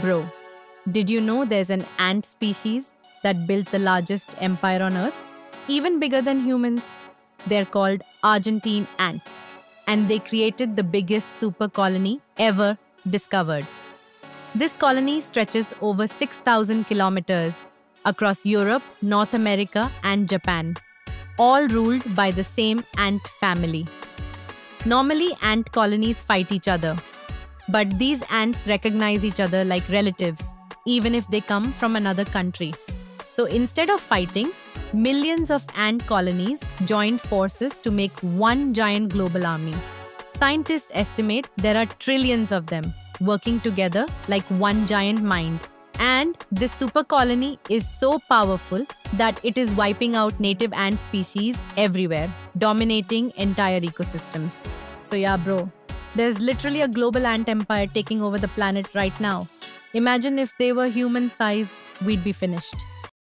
Bro, did you know there's an ant species that built the largest empire on Earth? Even bigger than humans. They're called Argentine ants, and they created the biggest super colony ever discovered. This colony stretches over 6,000 kilometers across Europe, North America, and Japan, all ruled by the same ant family. Normally, ant colonies fight each other, but these ants recognize each other like relatives, even if they come from another country. So instead of fighting, millions of ant colonies joined forces to make one giant global army. Scientists estimate there are trillions of them working together like one giant mind. And this super colony is so powerful that it is wiping out native ant species everywhere, dominating entire ecosystems. So, yeah, bro, there's literally a global ant empire taking over the planet right now. Imagine if they were human size, we'd be finished.